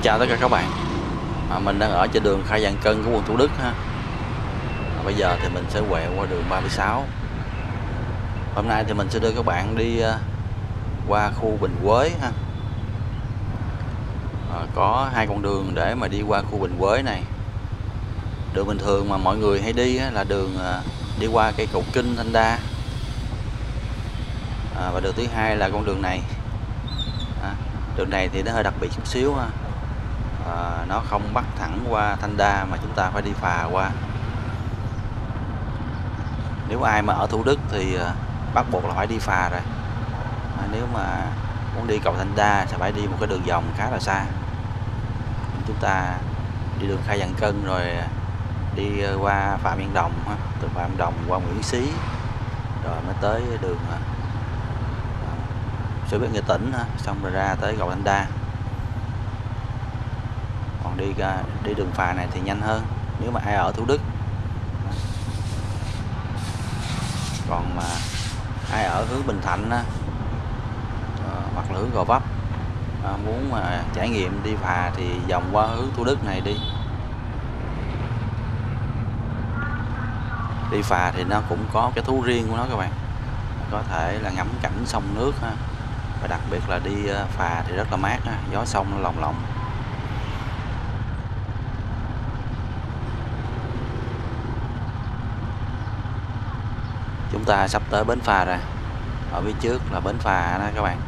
Xin chào tất cả các bạn. À, Mình đang ở trên đường Khai Giang Cân của quận Thủ Đức ha. À, Bây giờ thì mình sẽ quẹo qua đường 36 Hôm nay thì mình sẽ đưa các bạn đi uh, qua khu Bình Quế ha. À, Có hai con đường để mà đi qua khu Bình Quế này. Đường bình thường mà mọi người hay đi là đường uh, đi qua cây cầu Kinh Thanh Đa. À, Và đường thứ hai là con đường này. À, Đường này thì nó hơi đặc biệt chút xíu ha nó không bắt thẳng qua Thanh Đa mà chúng ta phải đi phà qua. Nếu ai mà ở Thủ Đức thì ờ, bắt buộc là phải đi phà rồi. À, nếu mà muốn đi cầu Thanh Đa sẽ phải đi một cái đường vòng khá là xa. Chúng ta đi đường Khai Giang Cân rồi ờ, đi ờ, qua Phạm Văn Đồng từ Phạm Đồng qua Nguyễn Xí rồi mới tới đường sở xe buýt Nghệ Tỉnh xong rồi ra tới cầu Thanh Đa đi đi đường phà này thì nhanh hơn nếu mà ai ở Thủ Đức còn mà ai ở hướng Bình Thạnh á, ờ, hoặc là hướng Gò Vấp à, muốn mà trải nghiệm đi phà thì vòng qua hướng Thủ Đức này đi đi phà thì nó cũng có cái thú riêng của nó các bạn có thể là ngắm cảnh sông nước ha. và đặc biệt là đi ờ, phà thì rất là mát ha. gió sông nó lồng lộng ta sắp tới bến phà rồi. Ở phía trước là bến phà đó các bạn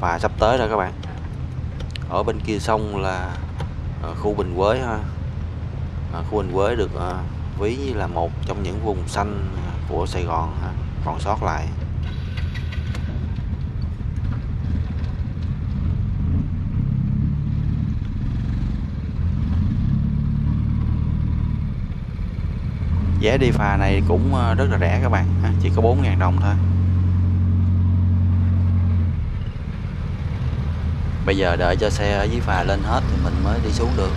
phà sắp tới rồi các bạn. Ở bên kia sông là ờ, khu Bình Quế ha. À, khu Bình Quế được à, ví như là một trong những vùng xanh của Sài Gòn ha, còn sót lại. Vé đi phà này cũng rất là rẻ các bạn chỉ có 4.000 đồng thôi. Bây giờ đợi cho xe ở dưới phà lên hết thì mình mới đi xuống được.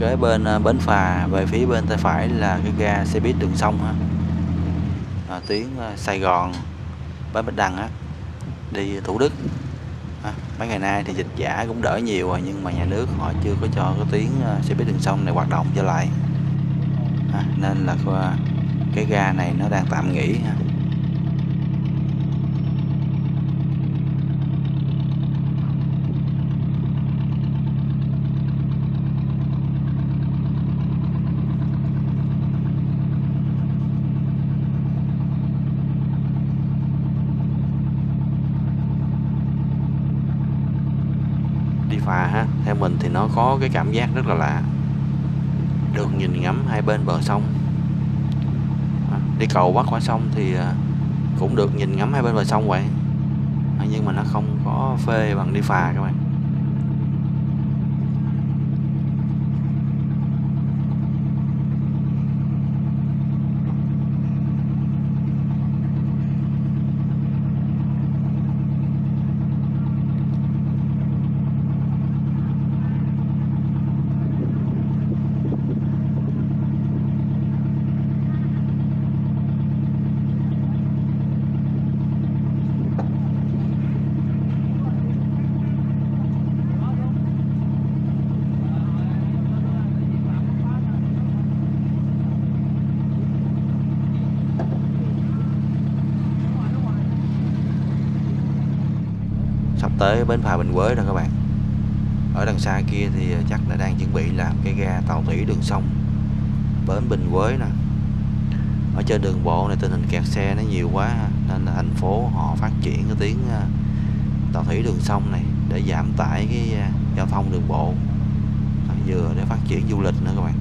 Kế bên ờ, bến phà về phía bên tay phải là cái ga xe buýt đường sông ha. À, tuyến ờ, Sài Gòn bến Bạch Đằng á đi Thủ Đức. À, mấy ngày nay thì dịch giả cũng đỡ nhiều rồi nhưng mà nhà nước họ chưa có cho cái tuyến xe buýt đường sông này hoạt động trở lại. À, nên là cái ga này nó đang tạm nghỉ ha phà ha theo mình thì nó có cái cảm giác rất là lạ. Được nhìn ngắm hai bên bờ sông. À, đi cầu bắc qua sông thì à, cũng được nhìn ngắm hai bên bờ sông vậy. À, nhưng mà nó không có phê bằng đi phà các bạn. Tới bến phà Bình Quế rồi các bạn. Ở đằng xa kia thì à, chắc là đang chuẩn bị làm cái ga tàu thủy đường sông bến Bình Quế nè. Ở trên đường bộ này tình hình kẹt xe nó nhiều quá, nên là thành phố họ phát triển cái tuyến à, tàu thủy đường sông này để giảm tải cái à, giao thông đường bộ vừa để phát triển du lịch nữa các bạn.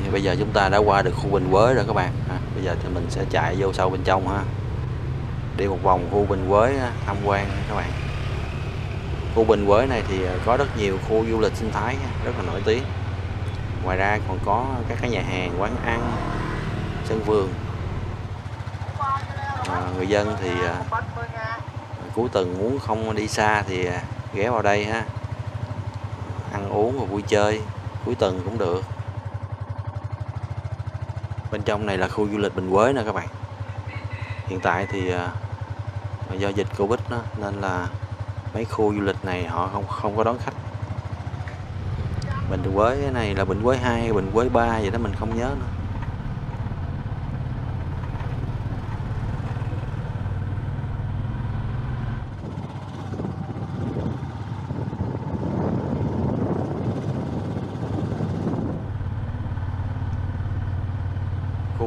Rồi bây giờ chúng ta đã qua được khu Bình Quế rồi các bạn. À, bây giờ thì mình sẽ chạy vô sâu bên trong ha. Đi một vòng khu Bình Quế tham quan các bạn. Khu Bình Quế này thì à, có rất nhiều khu du lịch sinh thái rất là nổi tiếng. Ngoài ra còn có các cái nhà hàng quán ăn sân vườn. À, người dân thì à, cuối tuần muốn không đi xa thì à, ghé vào đây ha. Ăn uống và vui chơi cuối tuần cũng được bên trong này là khu du lịch Bình Quế nè các bạn. Hiện tại thì uh, do dịch Covid đó, nên là mấy khu du lịch này họ không không có đón khách. Bình Quế này là Bình Quế 2 Bình Quế 3 vậy đó mình không nhớ nữa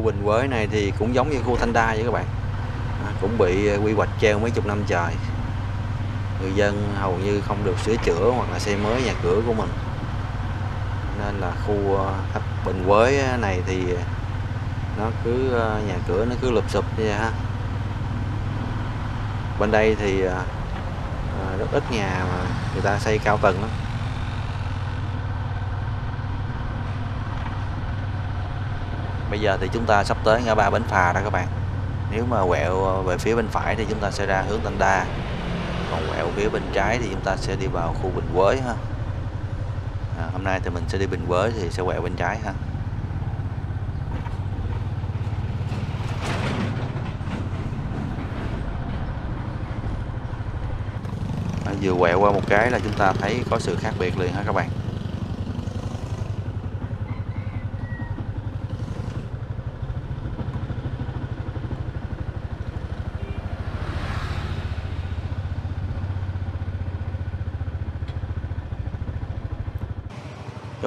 Bình Quế này thì cũng giống như khu Thanh Đa vậy các bạn. À, cũng bị à, quy hoạch treo mấy chục năm trời. Người dân hầu như không được sửa chữa hoặc là xây mới nhà cửa của mình. Nên là khu ờ, Bình Quế à, này thì nó cứ nhà cửa nó cứ lụp sụp như vậy ha. Bên đây thì rất ít nhà mà người ta xây cao tầng lắm. Bây giờ thì chúng ta sắp tới ngã ba bến phà đó các bạn. Nếu mà quẹo ờ, về phía bên phải thì chúng ta sẽ ra hướng Thanh Đa. Còn quẹo phía bên trái thì chúng ta sẽ đi vào khu Bình Quới ha. À, hôm nay thì mình sẽ đi Bình Quới thì sẽ quẹo bên trái ha. À, vừa quẹo qua một cái là chúng ta thấy có sự khác biệt liền ha các bạn.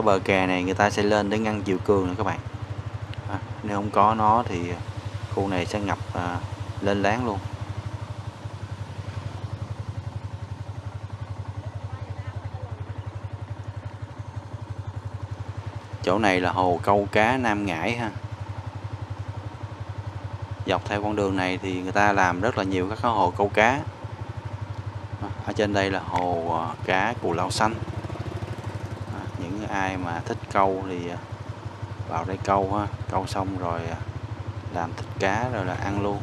Bờ kè này người ta sẽ lên để ngăn chiều cường nữa các bạn. À, nếu không có nó thì khu này sẽ ngập à, lên láng luôn. Chỗ này là hồ câu cá Nam Ngãi ha. Dọc theo con đường này thì người ta làm rất là nhiều các hồ câu cá. À, ở trên đây là hồ à, cá cù lao xanh ai mà thích câu thì à, vào đây câu ha. Câu xong rồi à, làm thịt cá rồi là ăn luôn.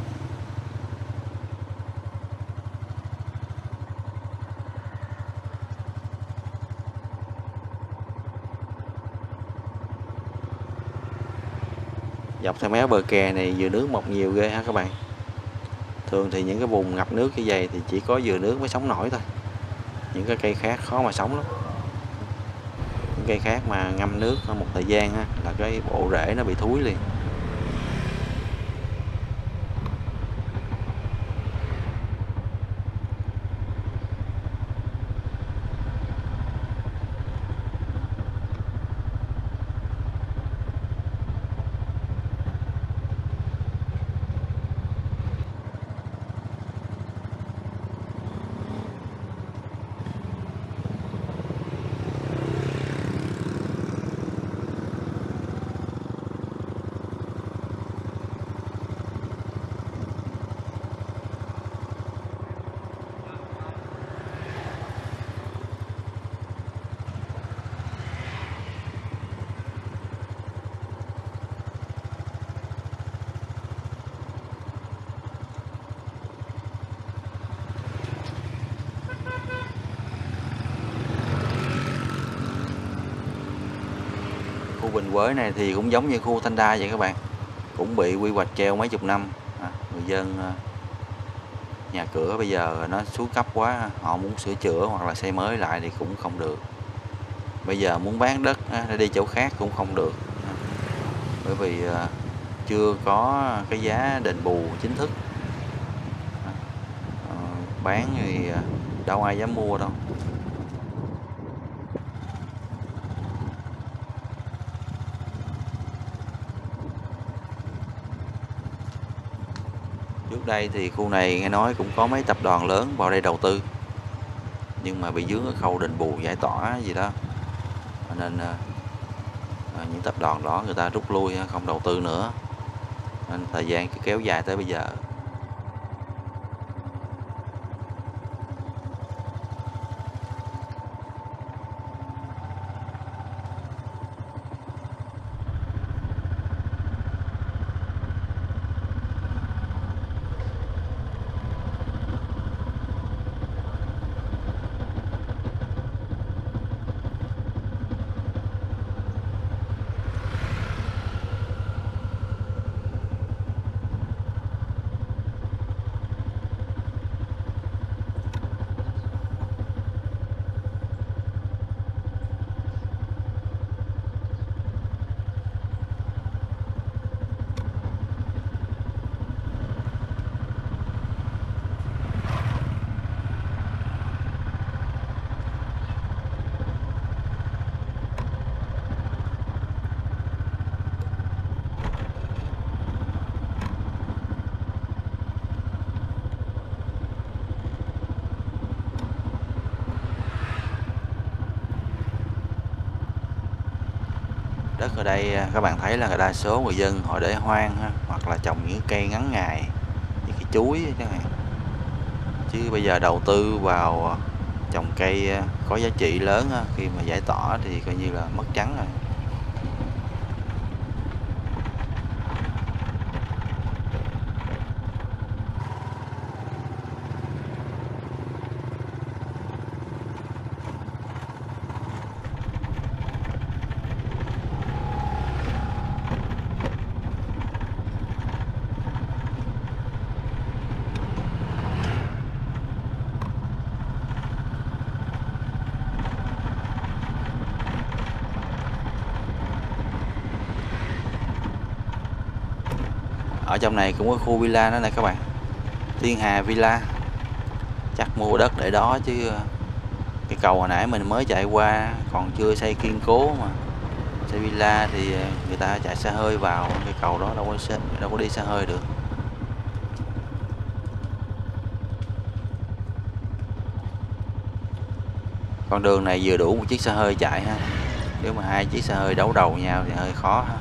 Dọc theo mé bờ kè này dừa nước mọc nhiều ghê ha các bạn. Thường thì những cái vùng ngập nước như vậy thì chỉ có dừa nước mới sống nổi thôi. Những cái cây khác khó mà sống lắm những cây khác mà ngâm nước một thời gian là cái bộ rễ nó bị thúi liền. Khu Quới này thì cũng giống như khu Thanh Đa vậy các bạn. Cũng bị quy hoạch treo mấy chục năm. À, người dân à, nhà cửa bây giờ nó xuống cấp quá họ muốn sửa chữa hoặc là xây mới lại thì cũng không được. Bây giờ muốn bán đất à, để đi chỗ khác cũng không được. À, bởi vì chưa có cái giá đền bù chính thức. Ờ, bán thì đâu ai dám mua đâu. Trước đây thì khu này nghe nói cũng có mấy tập đoàn lớn vào đây đầu tư. Nhưng mà bị dướng ở khâu đền bù giải tỏa gì đó. Nên à, những tập đoàn đó người ta rút lui không đầu tư nữa. Nên thời gian cứ kéo dài tới bây giờ. Đây à, các bạn thấy là đa số người dân họ để hoang ha, hoặc là trồng những cây ngắn ngày như cái chuối chẳng hạn. Chứ bây giờ đầu tư vào à, trồng cây à, có giá trị lớn ha, khi mà giải tỏa thì coi như là mất trắng rồi. Ở trong này cũng có khu villa đó này các bạn. Thiên Hà Villa. Chắc mua đất để đó chứ ờ, cái cầu hồi nãy mình mới chạy qua còn chưa xây kiên cố mà. Xây villa thì ờ, người ta chạy xe hơi vào cái cầu đó đâu có xe, đâu có đi xe hơi được. Con đường này vừa đủ một chiếc xe hơi chạy ha. Nếu mà hai chiếc xe hơi đấu đầu nhau thì hơi khó ha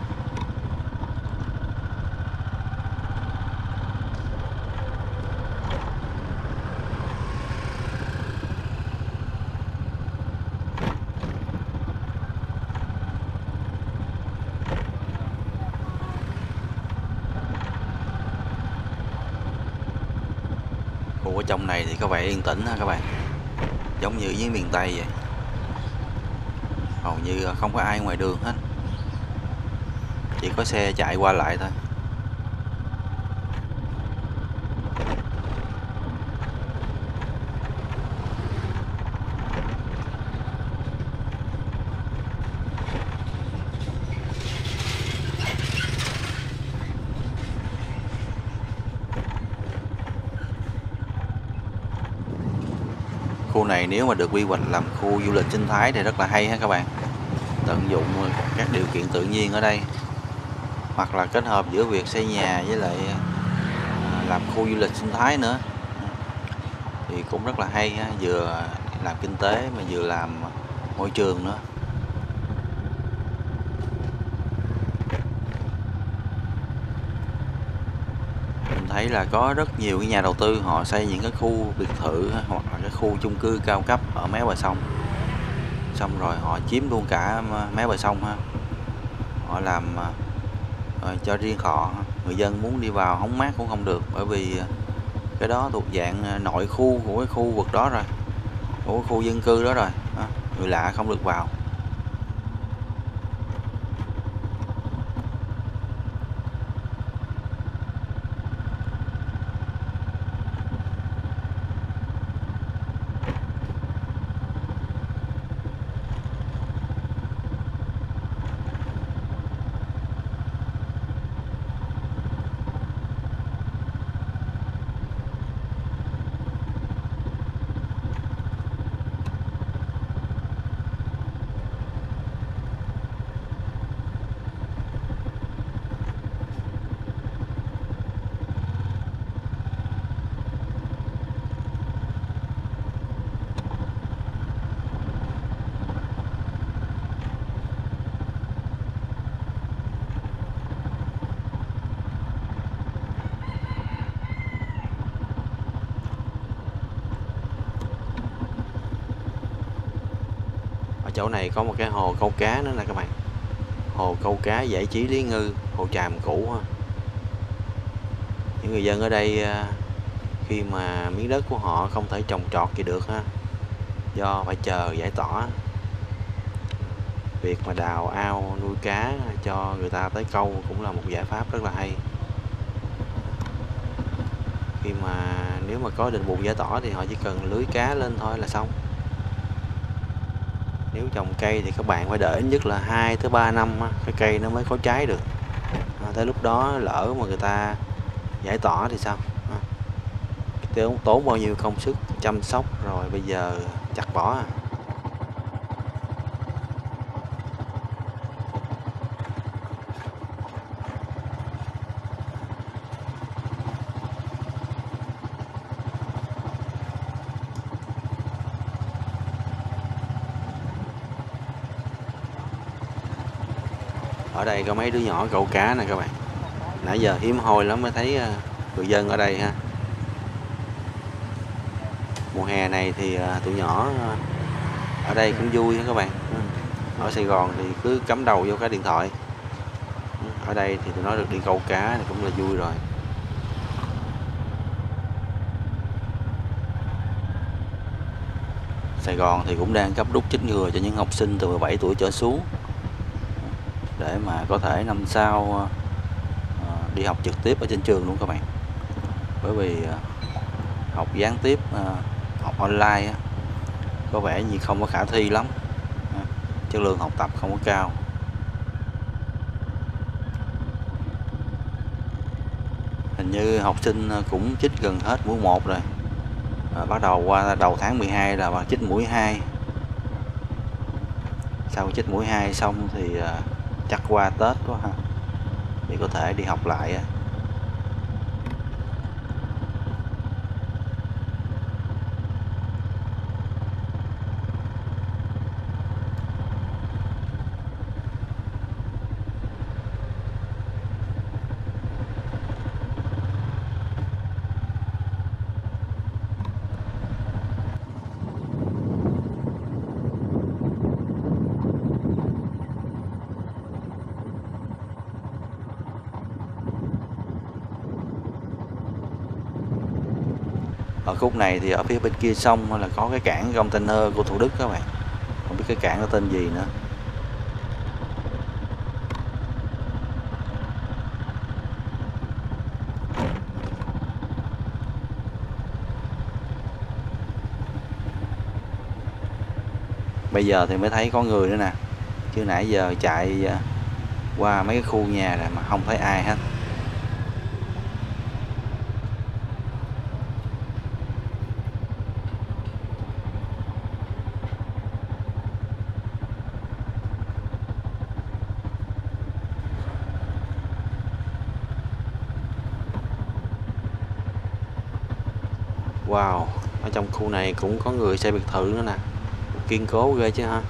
khu ở các bạn, yên tĩnh ha các bạn. Giống như dưới miền Tây vậy. Hầu như không có ai ngoài đường hết. Chỉ có xe chạy qua lại thôi khu này nếu mà được quy hoạch làm khu du lịch sinh thái thì rất là hay ha các bạn. Tận dụng các điều kiện tự nhiên ở đây. Hoặc là kết hợp giữa việc xây nhà với lại à, làm khu du lịch sinh thái nữa. Thì cũng rất là hay ha, vừa làm kinh tế mà vừa làm môi trường nữa. Mình thấy là có rất nhiều cái nhà đầu tư họ xây những cái khu biệt thự hoặc cái khu chung cư cao cấp ở mé bờ sông. Xong rồi họ chiếm luôn cả mé bờ sông ha. Họ làm rồi cho riêng họ. Người dân muốn đi vào hóng mát cũng không được bởi vì à, cái đó thuộc dạng à, nội khu của cái khu vực đó rồi, của khu dân cư đó rồi người lạ không được vào. Chỗ này có một cái hồ câu cá nữa nè các bạn. Hồ câu cá giải trí lý ngư, hồ tràm cũ ha. Những người dân ở đây à, khi mà miếng đất của họ không thể trồng trọt gì được ha, do phải chờ giải tỏa. Việc mà đào ao nuôi cá cho người ta tới câu cũng là một giải pháp rất là hay. Khi mà nếu mà có định bù giải tỏa thì họ chỉ cần lưới cá lên thôi là xong nếu trồng cây thì các bạn phải đợi ít nhất là 2 tới 3 năm cái cây nó mới có trái được à, tới lúc đó lỡ mà người ta giải tỏa thì sao à, tốn tốn bao nhiêu công sức chăm sóc rồi bây giờ chặt bỏ à. Ở có mấy đứa nhỏ câu cá nè các bạn. Nãy giờ hiếm hoi lắm mới thấy ờ, người dân ở đây ha. Mùa hè này thì ờ, tụi nhỏ ờ, ở đây cũng vui các bạn. Ừ, ở Sài Gòn thì cứ cắm đầu vô cái điện thoại. Ừ, ở đây thì tụi nó được đi câu cá thì cũng là vui rồi. Sài Gòn thì cũng đang cấp rút chích ngừa cho những học sinh từ 17 tuổi trở xuống để mà có thể năm sau ờ, ờ, đi học trực tiếp ở trên trường luôn các bạn. Bởi vì ờ, học gián tiếp học online có vẻ như không có khả thi lắm. Chất lượng học tập không có cao. Hình như học sinh cũng chích gần hết mũi 1 rồi. À, bắt đầu qua đầu tháng 12 là chích mũi 2 sau chích mũi 2 xong thì chắc qua Tết quá ha. Thì có thể đi học lại ở khúc này thì ở phía bên kia sông là có cái cảng container của Thủ Đức các bạn? Không biết cái cảng nó tên gì nữa. Bây giờ thì mới thấy có người nữa nè. Chứ nãy giờ chạy à, qua mấy cái khu nhà rồi mà không thấy ai hết. Khu này cũng có người xây biệt thự nữa nè. Kiên cố ghê chứ ha.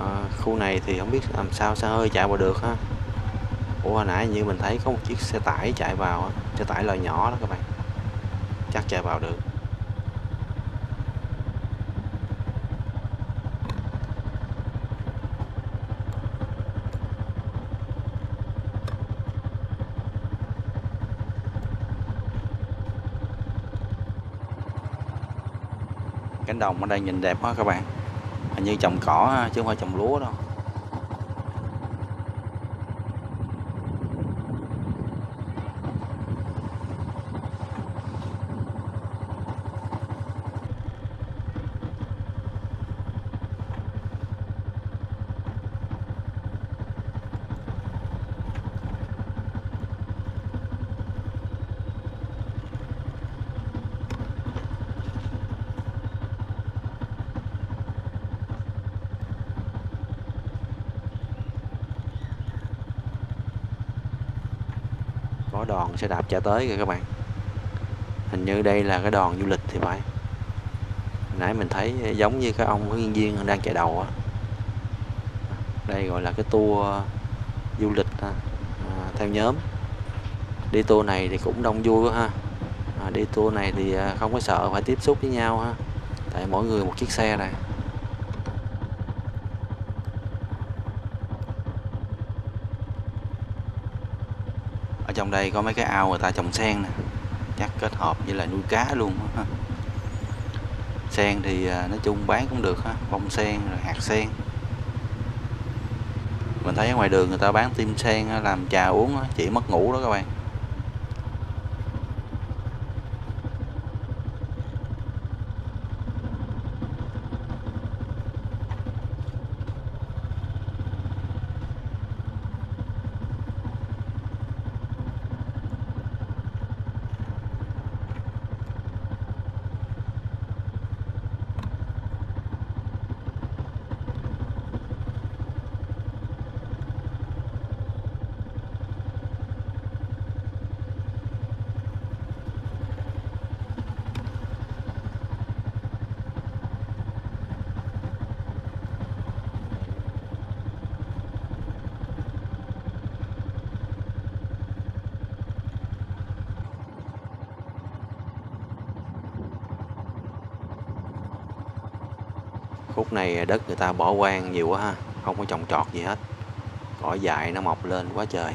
À, Khu này thì không biết làm sao xe hơi chạy vào được ha. Ủa hồi nãy như mình thấy có một chiếc xe tải chạy vào Xe tải loại nhỏ đó các bạn. Chắc chạy vào được. Cánh đồng ở đây nhìn đẹp quá các bạn. Hình như trồng cỏ chứ không phải trồng lúa đâu. Đoàn xe đạp chạy tới kìa các bạn. Hình như đây là cái đoàn du lịch thì phải. Nãy mình thấy giống như cái ông hướng viên đang chạy đầu á. Đây gọi là cái tour du lịch à, theo nhóm. Đi tour này thì cũng đông vui quá ha. À, đi tour này thì à, không có sợ phải tiếp xúc với nhau ha. Tại mỗi người một chiếc xe này ở trong đây có mấy cái ao người ta trồng sen nè, chắc kết hợp với là nuôi cá luôn ha. Sen thì à, nói chung bán cũng được ha, bông sen rồi hạt sen. Mình thấy ở ngoài đường người ta bán tim sen làm trà uống chỉ mất ngủ đó các bạn. Khúc này đất người ta bỏ hoang nhiều quá ha, không có trồng trọt gì hết. Cỏ dại nó mọc lên quá trời.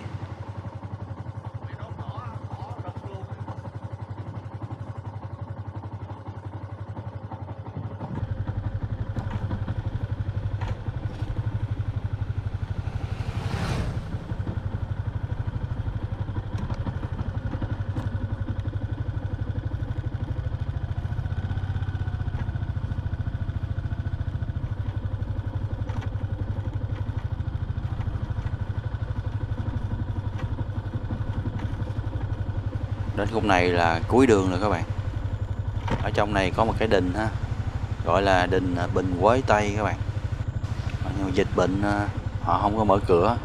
Khúc này là cuối đường rồi các bạn. Ở trong này có một cái đình ha, gọi là đình à, Bình Quới Tây các bạn. Nhưng mà dịch bệnh à, họ không có mở cửa.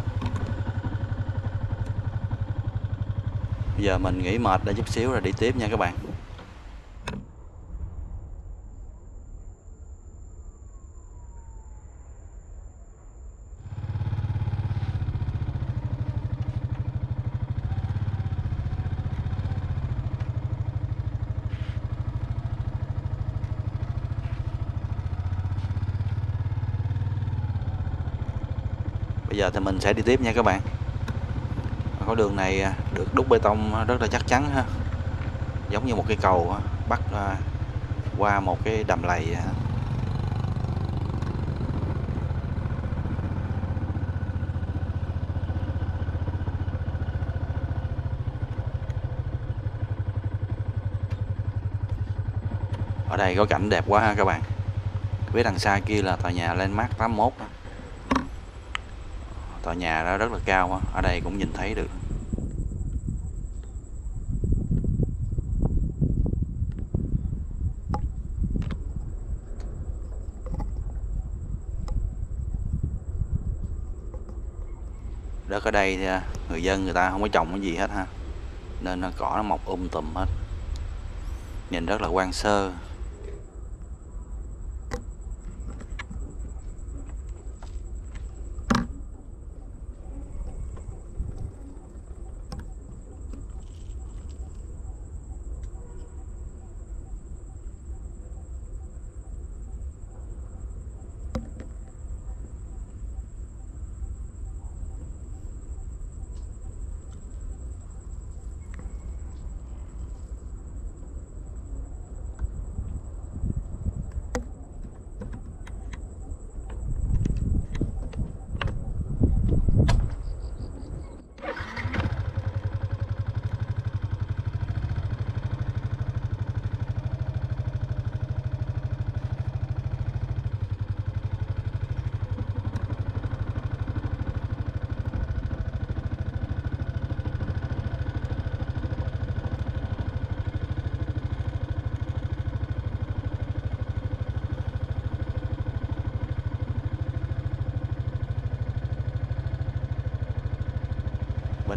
Bây giờ mình nghỉ mệt đã chút xíu rồi đi tiếp nha các bạn. Bây giờ thì mình sẽ đi tiếp nha các bạn. Có đường này à, được đúc bê tông rất là chắc chắn ha. Giống như một cái cầu à, bắt à, qua một cái đầm lầy ở đây có cảnh đẹp quá ha các bạn. Phía đằng xa kia là tòa nhà Landmark 81 đó tòa nhà đó rất là cao ở đây cũng nhìn thấy được. Đất ở đây thì à, người dân người ta không có trồng cái gì hết ha, nên cỏ nó mọc um tùm hết. Nhìn rất là quan sơ.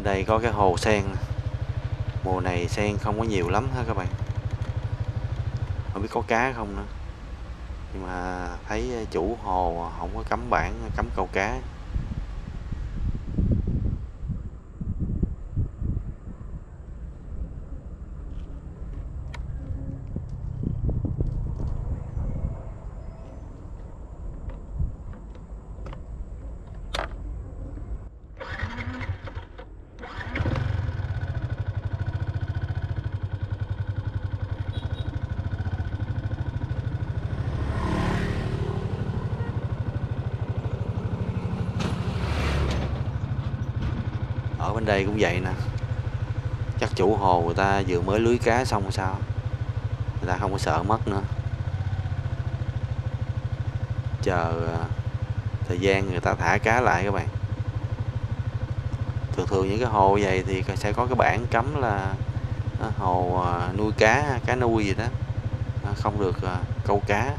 Bên đây có cái hồ sen. Mùa này sen không có nhiều lắm ha các bạn? Không biết có cá không nữa. Nhưng mà thấy chủ hồ không có cấm bản cấm câu cá ở bên đây cũng vậy nè chắc chủ hồ người ta vừa mới lưới cá xong sao? Người ta không có sợ mất nữa. Chờ à, thời gian người ta thả cá lại các bạn. Thường thường những cái hồ vậy thì sẽ có cái bảng cấm là à, hồ à, nuôi cá cá nuôi gì đó. Không được câu cá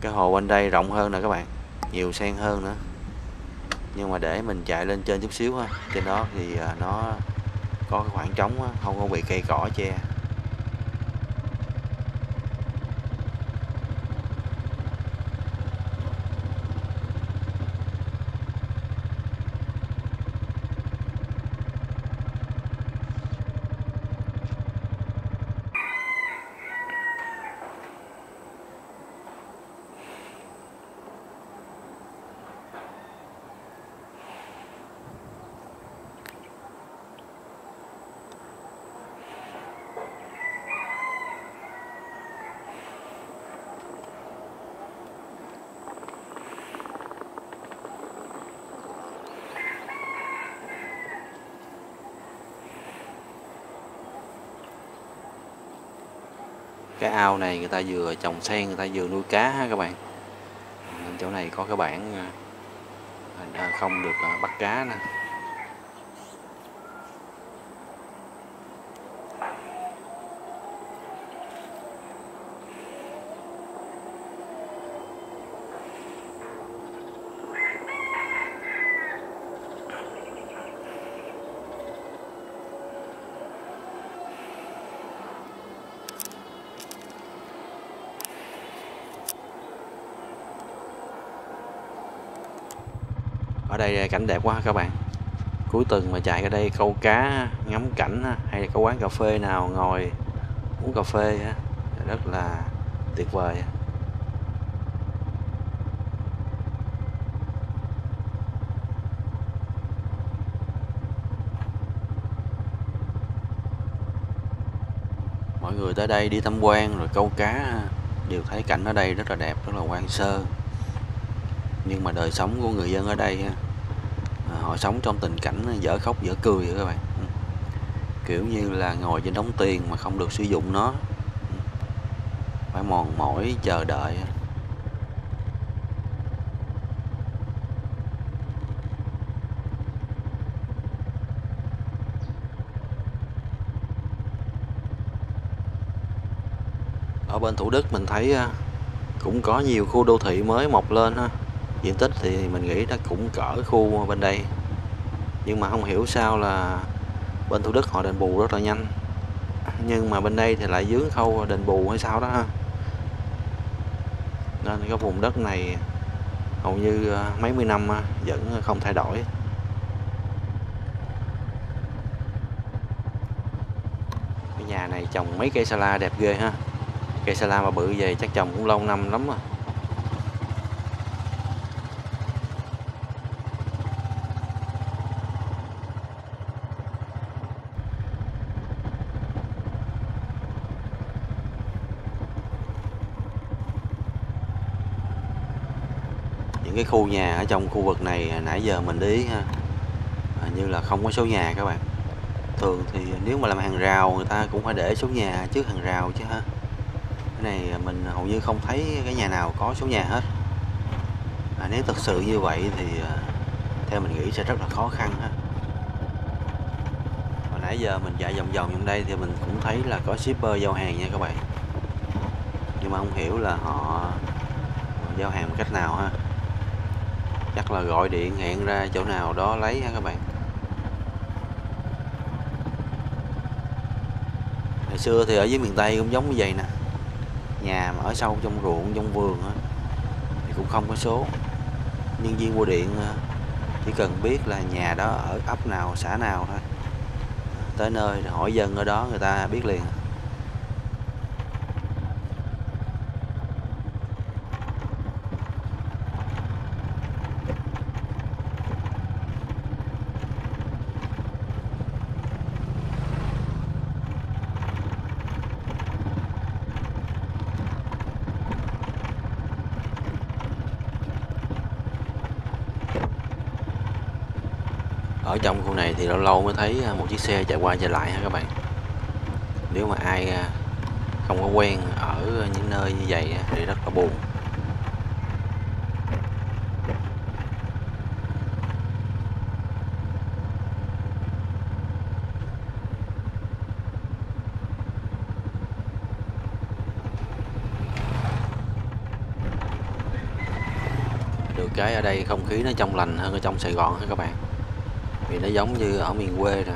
cái hồ bên đây rộng hơn nè các bạn, nhiều sen hơn nữa. Nhưng mà để mình chạy lên trên chút xíu ha, trên đó thì à, nó có khoảng trống không có bị cây cỏ che cái ao này, người ta vừa trồng sen, người ta vừa nuôi cá ha các bạn. Nên chỗ này có cái bảng à, à, không được à, bắt cá nè. Ở đây à, cảnh đẹp quá các bạn. Cuối tuần mà chạy ở đây câu cá ngắm cảnh hay là có quán cà phê nào ngồi uống cà phê rất là tuyệt vời mọi người tới đây đi tham quan rồi câu cá đều thấy cảnh ở đây rất là đẹp, rất là hoang sơ. Nhưng mà đời sống của người dân ở đây họ sống trong tình cảnh dở khóc dở cười các bạn. Ừ. Kiểu như là ngồi trên đống tiền mà không được sử dụng nó. Ừ. Phải mòn mỏi chờ đợi. Ở bên Thủ Đức mình thấy à, cũng có nhiều khu đô thị mới mọc lên ha. Diện tích thì mình nghĩ nó cũng cỡ khu bên đây nhưng mà không hiểu sao là bên Thủ Đức họ đền bù rất là nhanh. Nhưng mà bên đây thì lại dướng khâu đền bù hay sao đó ha. Nên cái vùng đất này hầu như à, mấy mươi năm à, vẫn không thay đổi. Cái nhà này trồng mấy cây sala đẹp ghê ha. Cây sala mà bự về chắc trồng cũng lâu năm lắm rồi cái khu nhà ở trong khu vực này à, nãy giờ mình để ý ha à, như là không có số nhà các bạn. Thường thì nếu mà làm hàng rào người ta cũng phải để số nhà trước hàng rào chứ ha. Cái này mình hầu như không thấy cái nhà nào có số nhà hết. À, nếu thật sự như vậy thì à, theo mình nghĩ sẽ rất là khó khăn ha. Hồi nãy giờ mình chạy vòng vòng trong đây thì mình cũng thấy là có shipper giao hàng nha các bạn. Nhưng mà không hiểu là họ giao hàng cách nào ha chắc là gọi điện hẹn ra chỗ nào đó lấy ha các bạn? Ngày xưa thì ở dưới miền Tây cũng giống như vậy nè. Nhà mà ở sâu trong ruộng trong vườn á, thì cũng không có số. Nhân viên bưu điện ờ, chỉ cần biết là nhà đó ở ấp nào xã nào thôi. Tới nơi hỏi dân ở đó người ta biết liền. Ở trong khu này thì lâu lâu mới thấy à, một chiếc xe chạy qua chạy lại ha các bạn. Nếu mà ai à, không có quen ở những nơi như vậy thì rất là buồn. Được cái ở đây không khí nó trong lành hơn ở trong Sài Gòn ha các bạn vì nó giống như ở miền quê nè.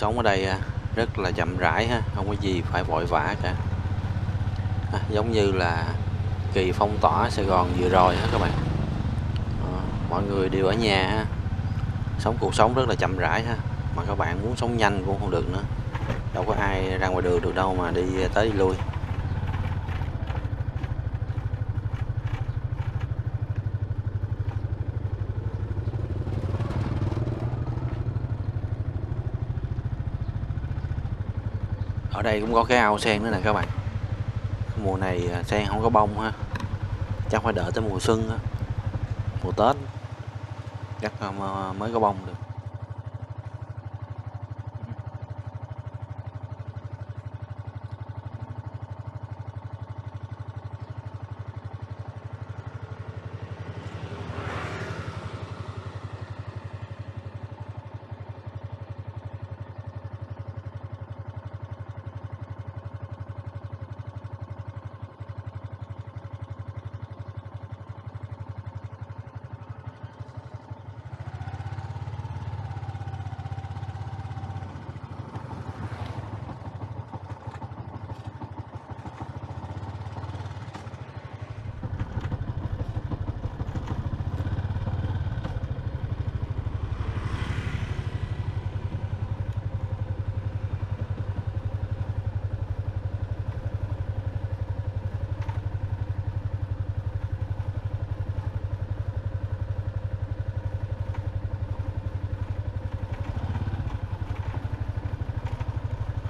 Sống ở đây à, rất là chậm rãi ha không có gì phải vội vã cả. À, giống như là kỳ phong tỏa Sài Gòn vừa rồi ha các bạn? À, mọi người đều ở nhà ha. Sống cuộc sống rất là chậm rãi ha mà các bạn muốn sống nhanh cũng không được nữa. Đâu có ai ra ngoài đường được đâu mà đi à, tới đi lui ở đây cũng có cái ao sen nữa nè các bạn. Mùa này à, sen không có bông ha. Chắc phải đợi tới mùa xuân á. Mùa tết. Chắc à, mới có bông được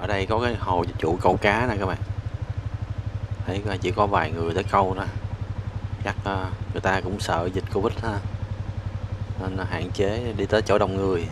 ở đây có cái hồ dịch vụ câu cá nè các bạn. Thấy chỉ có vài người tới câu nè, chắc ờ, người ta cũng sợ dịch covid ha. Nên hạn chế đi tới chỗ đông người.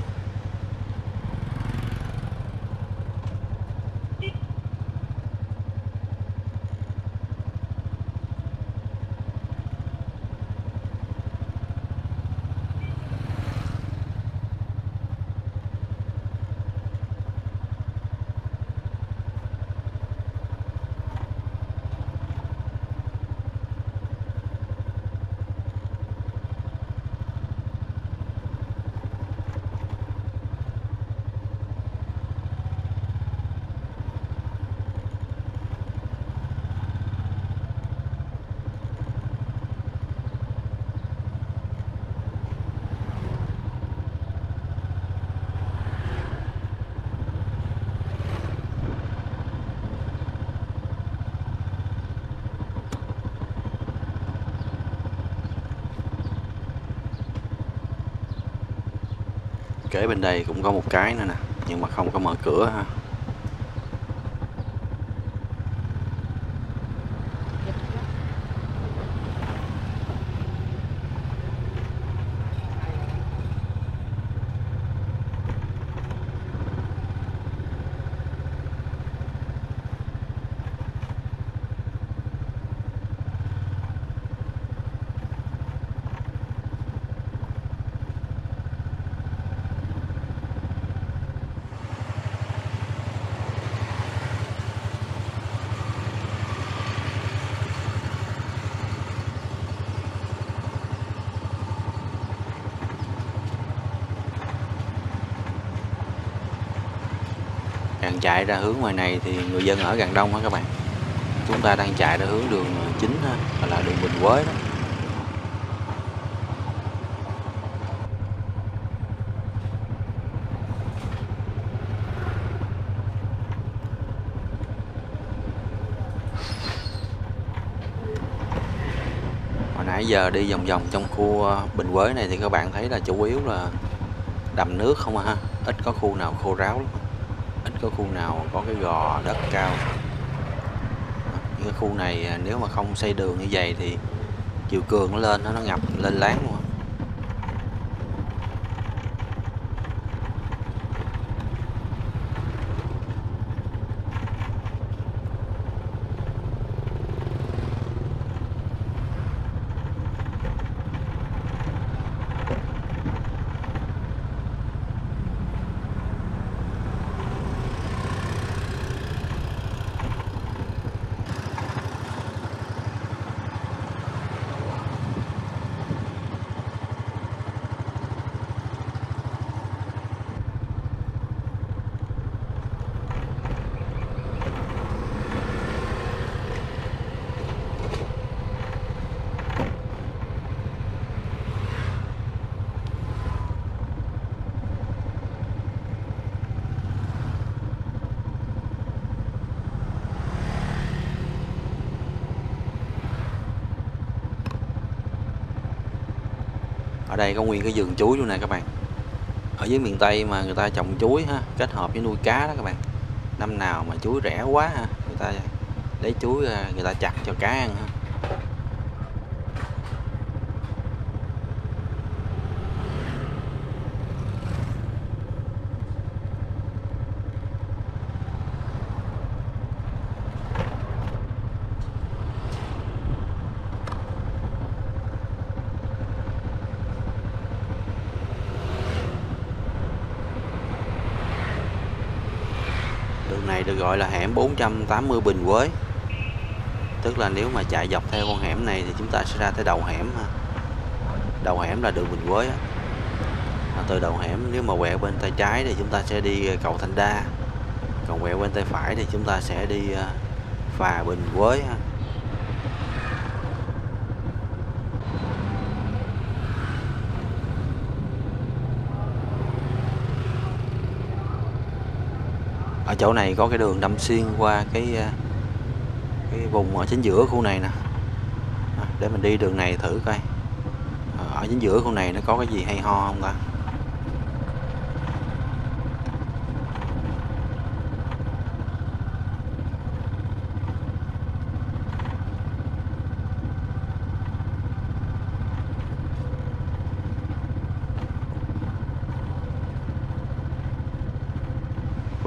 Kế bên đây cũng có một cái nữa nè, nhưng mà không có mở cửa ha. Chạy ra hướng ngoài này thì người dân ở gần đông hả các bạn? Chúng ta đang chạy ra hướng đường chính là đường Bình Quế đó. Hồi nãy giờ đi vòng vòng trong khu ờ, Bình Quế này thì các bạn thấy là chủ yếu là đầm nước không à ha, ít có khu nào khô ráo lắm có khu nào có cái gò đất cao? Những cái khu này à, nếu mà không xây đường như vậy thì chiều cường nó lên nó ngập, lên láng luôn ở đây, có nguyên cái vườn chuối luôn nè các bạn. Ở dưới miền Tây mà người ta trồng chuối ha, kết hợp với nuôi cá đó các bạn. Năm nào mà chuối rẻ quá ha, người ta lấy chuối người ta chặt cho cá ăn ha. Này được gọi là hẻm 480 Bình Quế tức là nếu mà chạy dọc theo con hẻm này thì chúng ta sẽ ra tới đầu hẻm ha. đầu hẻm là đường Bình Quế à, từ đầu hẻm nếu mà quẹo bên tay trái thì chúng ta sẽ đi ờ, cầu Thanh Đa còn quẹo bên tay phải thì chúng ta sẽ đi ờ, phà Bình Quế ha. ở chỗ này có cái đường đâm xuyên qua cái ờ, cái vùng ở chính giữa khu này nè. À, để mình đi đường này thử coi. Ờ, ở chính giữa khu này nó có cái gì hay ho không ta?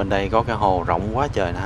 Bên đây có cái hồ rộng quá trời nè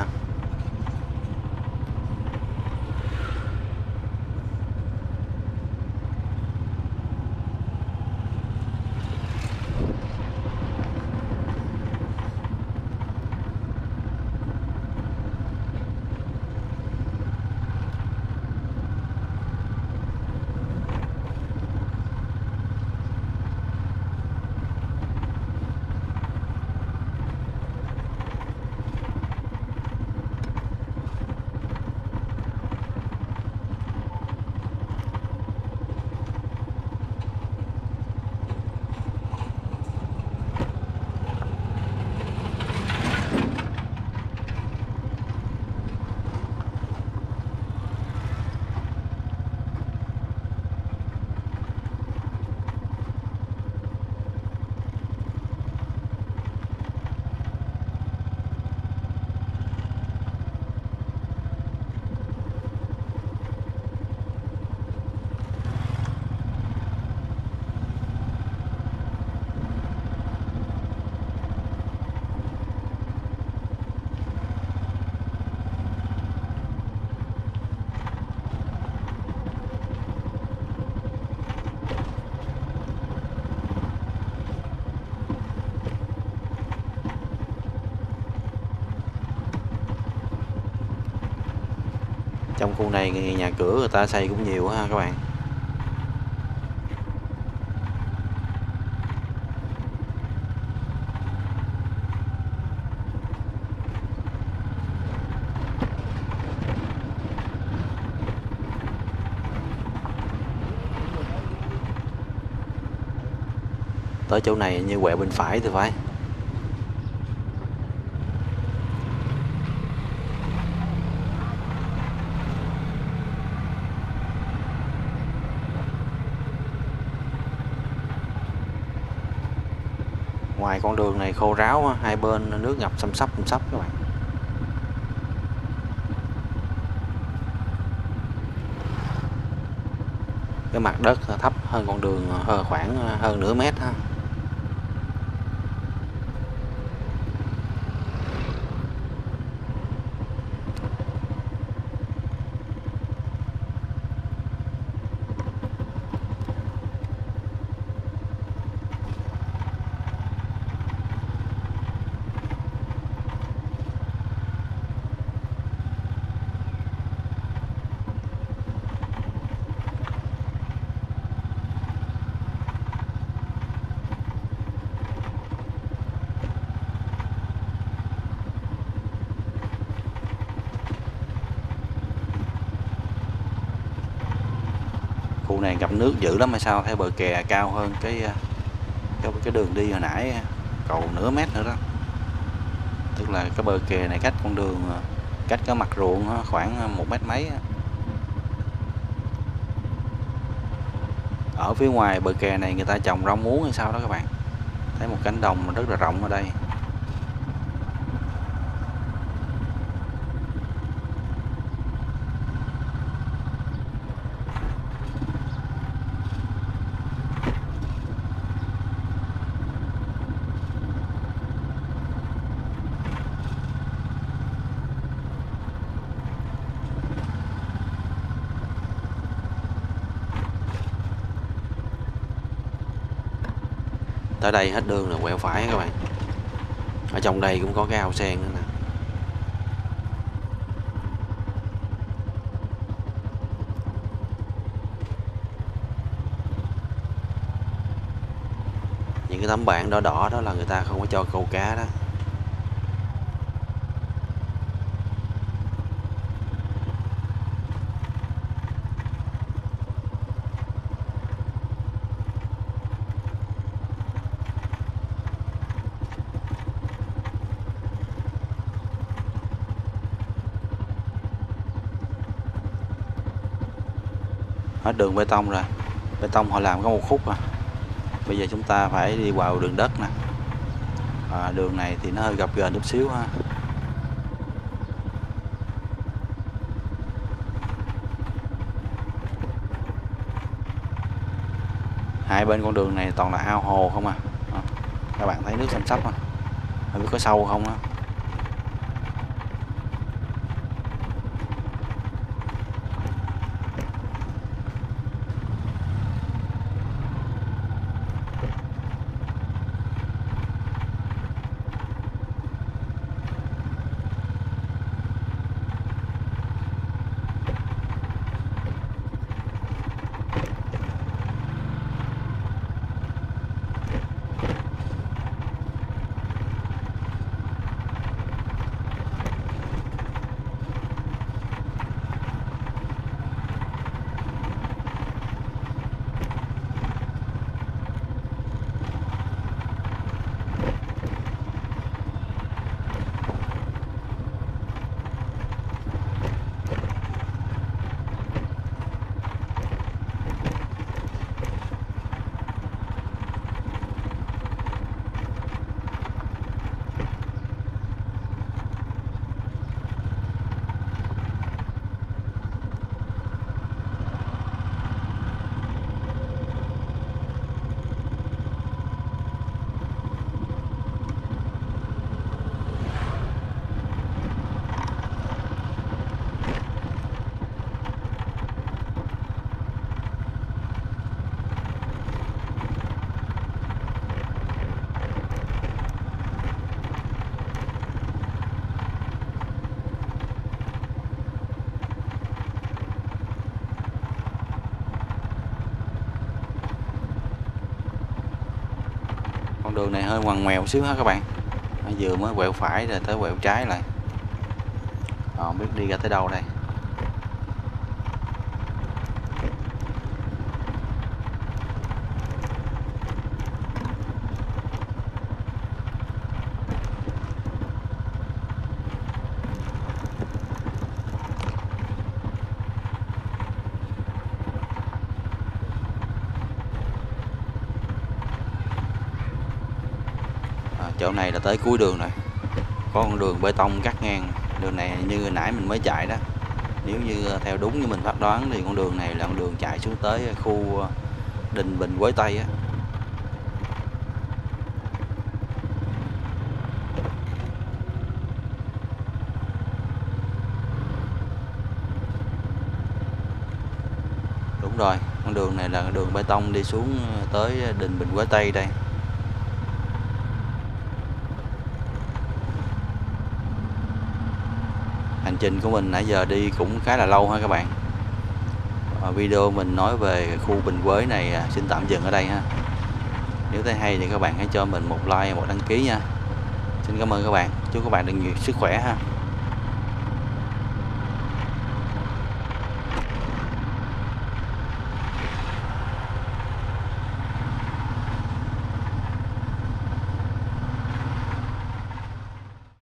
trong khu này nhà cửa người ta xây cũng nhiều ha các bạn. Tới chỗ này như quẹo bên phải thì phải. Ngoài con đường này khô ráo hai bên nước ngập xăm sắp xăm sắp các bạn. Cái mặt đất thấp hơn con đường ờ, khoảng ờ, hơn nửa mét ha khu này ngập nước dữ lắm hay sao? Thấy bờ kè cao hơn cái ờ, cái, cái đường đi hồi nãy cầu nửa mét nữa đó. Tức là cái bờ kè này cách con đường ờ, cách cái mặt ruộng khoảng ờ, một mét mấy ở phía ngoài bờ kè này người ta trồng rau muống hay sao đó các bạn. Thấy một cánh đồng rất là rộng ở đây. Tới đây hết đường là quẹo phải các bạn. Ở trong đây cũng có cái ao sen nữa nè. Những cái tấm bảng đỏ đỏ đó là người ta không có cho câu cá đó. Hết đường bê tông rồi. Bê tông họ làm có một khúc à. Bây giờ chúng ta phải đi vào đường đất nè. À, đường này thì nó hơi gập ghềnh chút xíu ha. Hai bên con đường này toàn là ao hồ không à, à các bạn thấy nước xanh sắp không? Không biết có sâu không á. Con đường này hơi ngoằn ngoèo xíu ha các bạn. Vừa mới quẹo phải rồi tới quẹo trái lại. À, không biết đi ra tới đâu đây. Chỗ này là tới cuối đường rồi. Có con đường bê tông cắt ngang. Đường này như hồi nãy mình mới chạy đó. Nếu như ờ, theo đúng như mình phát đoán thì con đường này là con đường chạy xuống tới ờ, khu ờ, Đình Bình Quế Tây á. Đúng rồi, con đường này là đường bê tông đi xuống tới Đình Bình Quế Tây đây. Hành trình của mình nãy giờ đi cũng khá là lâu ha các bạn. À, video mình nói về khu Bình Quế này à, xin tạm dừng ở đây ha. Nếu thấy hay thì các bạn hãy cho mình một like một đăng ký nha. Xin cảm ơn các bạn. Chúc các bạn được nhiều sức khỏe ha.